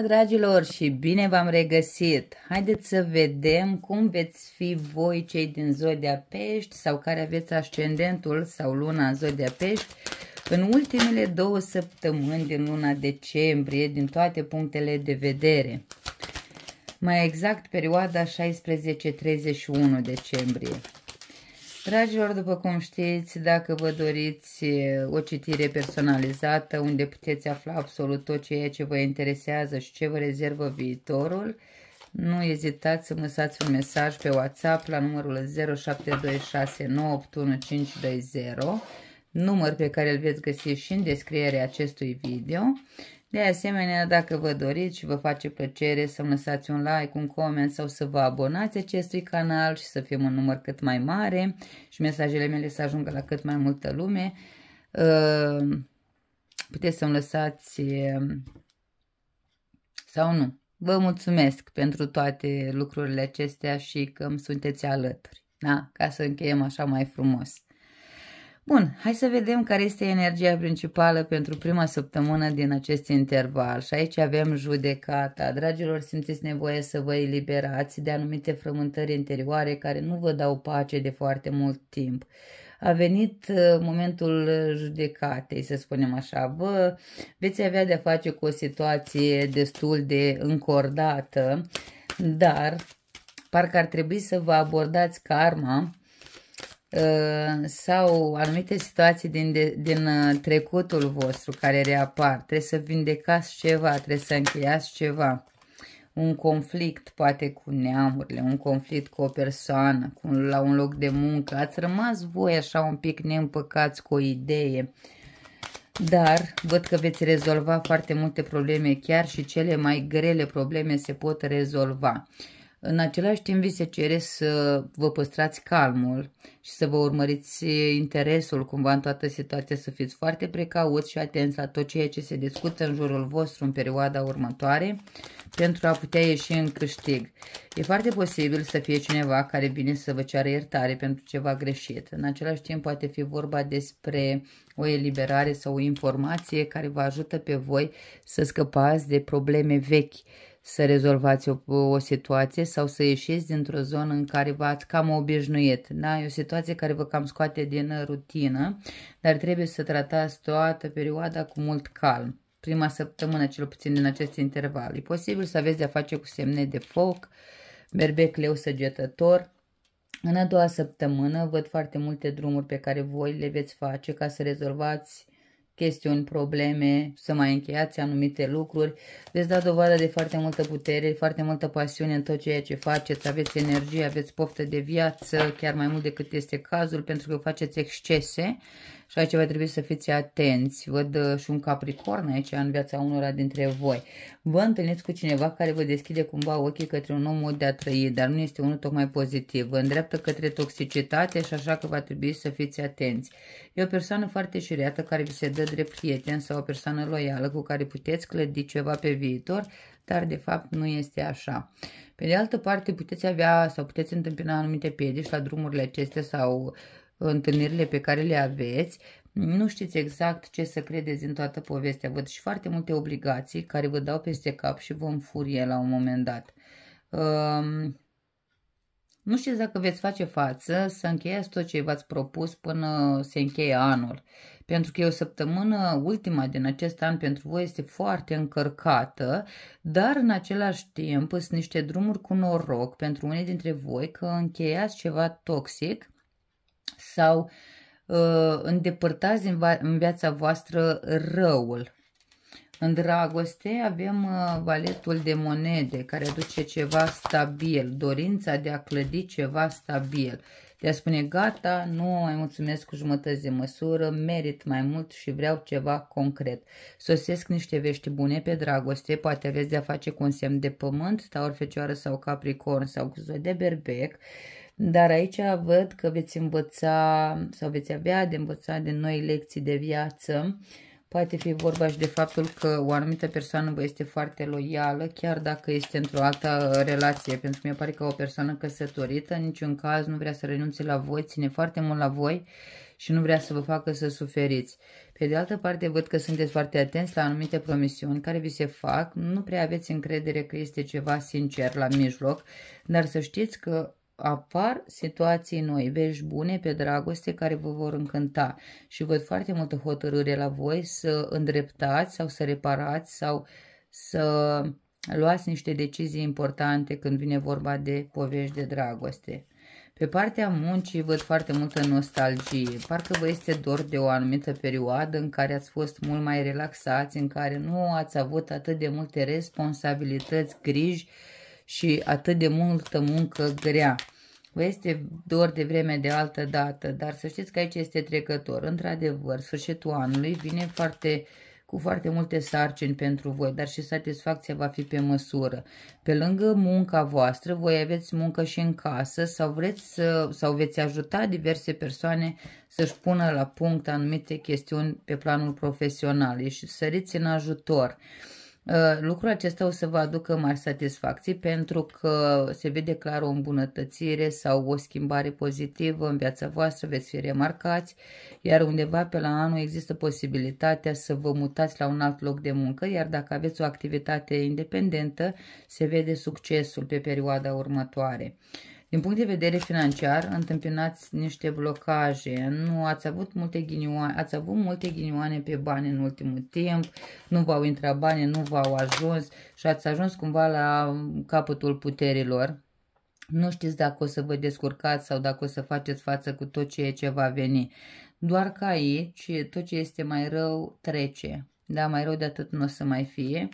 Dragilor și bine v-am regăsit! Haideți să vedem cum veți fi voi cei din Zodia Pești sau care aveți ascendentul sau luna în Zodia Pești în ultimele două săptămâni din luna decembrie din toate punctele de vedere. Mai exact perioada 16-31 decembrie. Dragilor, după cum știți, dacă vă doriți o citire personalizată unde puteți afla absolut tot ceea ce vă interesează și ce vă rezervă viitorul, nu ezitați să lăsați un mesaj pe WhatsApp la numărul 0726981520, număr pe care îl veți găsi și în descrierea acestui video de asemenea, dacă vă doriți și vă face plăcere să-mi lăsați un like, un coment sau să vă abonați acestui canal și să fim un număr cât mai mare și mesajele mele să ajungă la cât mai multă lume, uh, puteți să-mi lăsați uh, sau nu. Vă mulțumesc pentru toate lucrurile acestea și că îmi sunteți alături, da? ca să încheiem așa mai frumos. Bun, hai să vedem care este energia principală pentru prima săptămână din acest interval. Și aici avem judecata. Dragilor, simțiți nevoie să vă eliberați de anumite frământări interioare care nu vă dau pace de foarte mult timp. A venit uh, momentul judecatei, să spunem așa. Vă veți avea de-a face cu o situație destul de încordată, dar parcă ar trebui să vă abordați karma Uh, sau anumite situații din, de, din uh, trecutul vostru care reapar. Trebuie să vindecați ceva, trebuie să încheiați ceva. Un conflict poate cu neamurile, un conflict cu o persoană, cu, la un loc de muncă. Ați rămas voi așa un pic neîmpăcați cu o idee. Dar văd că veți rezolva foarte multe probleme, chiar și cele mai grele probleme se pot rezolva. În același timp vi se cere să vă păstrați calmul și să vă urmăriți interesul cumva în toată situația, să fiți foarte precauți și atenți la tot ceea ce se discută în jurul vostru în perioada următoare pentru a putea ieși în câștig. E foarte posibil să fie cineva care vine să vă ceară iertare pentru ceva greșit. În același timp poate fi vorba despre o eliberare sau o informație care vă ajută pe voi să scăpați de probleme vechi să rezolvați o, o situație sau să ieșiți dintr-o zonă în care v-ați cam obișnuit. Da? E o situație care vă cam scoate din rutină, dar trebuie să tratați toată perioada cu mult calm. Prima săptămână, cel puțin din acest interval. E posibil să aveți de-a face cu semne de foc, berbec leu săgetător, în a doua săptămână văd foarte multe drumuri pe care voi le veți face ca să rezolvați chestiuni, probleme, să mai încheiați anumite lucruri. Veți da dovadă de foarte multă putere, foarte multă pasiune în tot ceea ce faceți, aveți energie, aveți poftă de viață, chiar mai mult decât este cazul, pentru că faceți excese și aici va trebui să fiți atenți. Văd uh, și un capricorn aici în viața unora dintre voi. Vă întâlniți cu cineva care vă deschide cumva ochii către un nou mod de a trăi, dar nu este unul tocmai pozitiv. Vă îndreaptă către toxicitate și așa că va trebui să fiți atenți. E o persoană foarte șireată care vi se dă drept prieten sau o persoană loială cu care puteți clădi ceva pe viitor, dar de fapt nu este așa. Pe de altă parte puteți avea sau puteți întâmpina anumite piedici la drumurile acestea sau întâlnirile pe care le aveți, nu știți exact ce să credeți în toată povestea. Văd și foarte multe obligații care vă dau peste cap și vă înfurie la un moment dat. Um, nu știți dacă veți face față să încheiați tot ce v-ați propus până se încheie anul. Pentru că e o săptămână, ultima din acest an pentru voi este foarte încărcată, dar în același timp sunt niște drumuri cu noroc pentru unii dintre voi că încheiați ceva toxic sau uh, îndepărtați în, în viața voastră răul. În dragoste avem uh, valetul de monede care aduce ceva stabil, dorința de a clădi ceva stabil, de a spune gata, nu mai mulțumesc cu jumătăți de măsură, merit mai mult și vreau ceva concret. Sosesc niște vești bune pe dragoste, poate aveți de a face cu un semn de pământ, taur, fecioară sau capricorn sau cu de berbec, dar aici văd că veți învăța sau veți avea de învățat din noi lecții de viață. Poate fi vorba și de faptul că o anumită persoană vă este foarte loială, chiar dacă este într-o altă relație. Pentru că mi pare că o persoană căsătorită în niciun caz nu vrea să renunțe la voi, ține foarte mult la voi și nu vrea să vă facă să suferiți. Pe de altă parte, văd că sunteți foarte atenți la anumite promisiuni care vi se fac, nu prea aveți încredere că este ceva sincer la mijloc, dar să știți că apar situații noi, vești bune pe dragoste care vă vor încânta și văd foarte multă hotărâre la voi să îndreptați sau să reparați sau să luați niște decizii importante când vine vorba de povești de dragoste. Pe partea muncii văd foarte multă nostalgie. Parcă vă este dor de o anumită perioadă în care ați fost mult mai relaxați, în care nu ați avut atât de multe responsabilități, griji și atât de multă muncă grea. Vă este dor de vreme de altă dată, dar să știți că aici este trecător. Într-adevăr, sfârșitul anului vine foarte cu foarte multe sarcini pentru voi, dar și satisfacția va fi pe măsură. Pe lângă munca voastră, voi aveți muncă și în casă sau vreți să, sau veți ajuta diverse persoane să-și pună la punct anumite chestiuni pe planul profesional și săriți în ajutor. Uh, Uh, lucrul acesta o să vă aducă mari satisfacții pentru că se vede clar o îmbunătățire sau o schimbare pozitivă în viața voastră, veți fi remarcați, iar undeva pe la anul există posibilitatea să vă mutați la un alt loc de muncă, iar dacă aveți o activitate independentă, se vede succesul pe perioada următoare. Din punct de vedere financiar, întâmpinați niște blocaje, nu ați avut multe ghinioane, ați avut multe ghinioane pe bani în ultimul timp, nu v-au intrat bani, nu v-au ajuns și ați ajuns cumva la capătul puterilor. Nu știți dacă o să vă descurcați sau dacă o să faceți față cu tot ceea ce va veni. Doar că aici tot ce este mai rău trece. Da, mai rău de atât nu o să mai fie.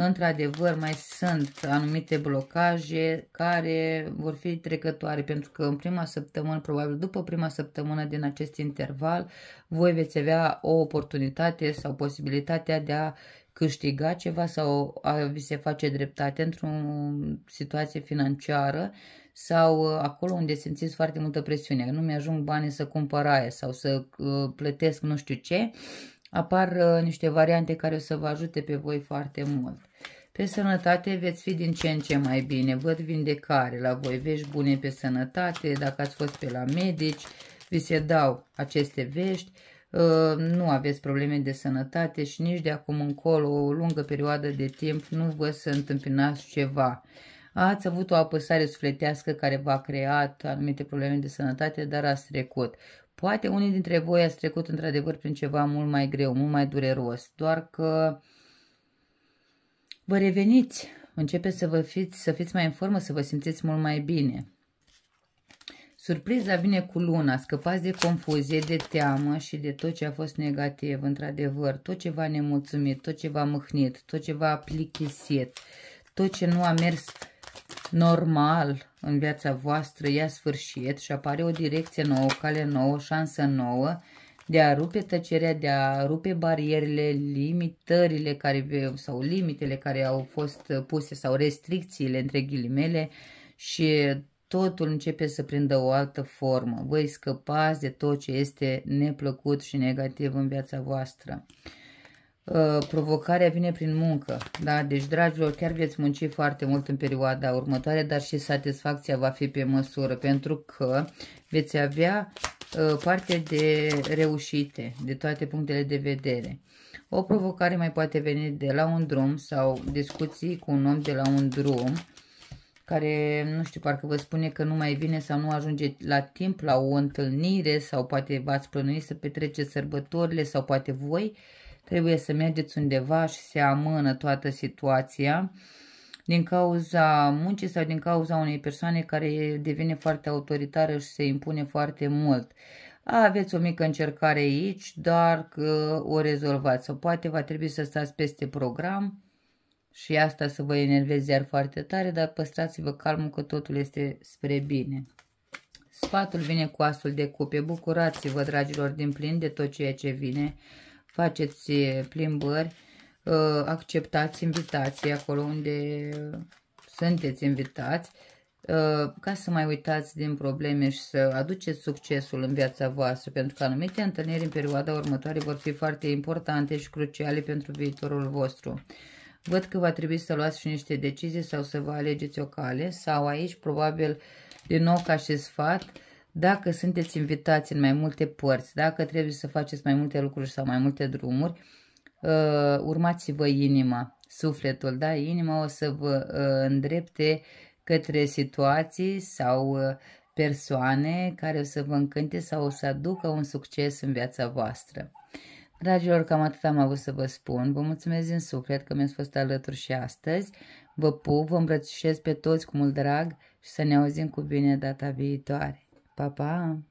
Într-adevăr, mai sunt anumite blocaje care vor fi trecătoare, pentru că în prima săptămână, probabil după prima săptămână din acest interval, voi veți avea o oportunitate sau posibilitatea de a câștiga ceva sau a vi se face dreptate într-o situație financiară sau acolo unde simțiți foarte multă presiune, nu mi-ajung banii să cumpăr aia sau să uh, plătesc nu știu ce, apar uh, niște variante care o să vă ajute pe voi foarte mult. Pe sănătate veți fi din ce în ce mai bine. Văd vindecare la voi, vești bune pe sănătate. Dacă ați fost pe la medici, vi se dau aceste vești. Uh, nu aveți probleme de sănătate și nici de acum încolo, o lungă perioadă de timp, nu vă să întâmpinați ceva. Ați avut o apăsare sufletească care v-a creat anumite probleme de sănătate, dar ați trecut. Poate unii dintre voi ați trecut într-adevăr prin ceva mult mai greu, mult mai dureros, doar că vă reveniți, începeți să, vă fiți, să fiți mai în formă, să vă simțiți mult mai bine. Surpriza vine cu luna, scăpați de confuzie, de teamă și de tot ce a fost negativ, într-adevăr, tot ce v-a nemulțumit, tot ce v-a mâhnit, tot ce v-a plichisit, tot ce nu a mers normal în viața voastră ia sfârșit și apare o direcție nouă, o cale nouă, o șansă nouă de a rupe tăcerea, de a rupe barierele, limitările care, sau limitele care au fost puse sau restricțiile între ghilimele și totul începe să prindă o altă formă. Voi scăpați de tot ce este neplăcut și negativ în viața voastră. Uh, provocarea vine prin muncă. Da? Deci, dragilor, chiar veți munci foarte mult în perioada următoare, dar și satisfacția va fi pe măsură, pentru că veți avea uh, parte de reușite, de toate punctele de vedere. O provocare mai poate veni de la un drum sau discuții cu un om de la un drum, care, nu știu, parcă vă spune că nu mai vine sau nu ajunge la timp la o întâlnire sau poate v-ați plănuit să petreceți sărbătorile sau poate voi trebuie să mergeți undeva și se amână toată situația din cauza muncii sau din cauza unei persoane care devine foarte autoritară și se impune foarte mult. Aveți o mică încercare aici, doar că o rezolvați. Sau poate va trebui să stați peste program și asta să vă enerveze iar foarte tare, dar păstrați-vă calmul că totul este spre bine. Sfatul vine cu asul de cupe. Bucurați-vă, dragilor, din plin de tot ceea ce vine faceți plimbări, uh, acceptați invitații acolo unde sunteți invitați, uh, ca să mai uitați din probleme și să aduceți succesul în viața voastră, pentru că anumite întâlniri în perioada următoare vor fi foarte importante și cruciale pentru viitorul vostru. Văd că va trebui să luați și niște decizii sau să vă alegeți o cale sau aici probabil din nou ca și sfat Dacă sunteți invitați în mai multe părți, dacă trebuie să faceți mai multe lucruri sau mai multe drumuri, uh, urmați-vă inima, sufletul, da? Inima o să vă uh, îndrepte către situații sau uh, persoane care o să vă încânte sau o să aducă un succes în viața voastră. Dragilor, cam atât am avut să vă spun. Vă mulțumesc din suflet că mi-ați fost alături și astăzi. Vă pup, vă îmbrățișez pe toți cu mult drag și să ne auzim cu bine data viitoare. Bye bye.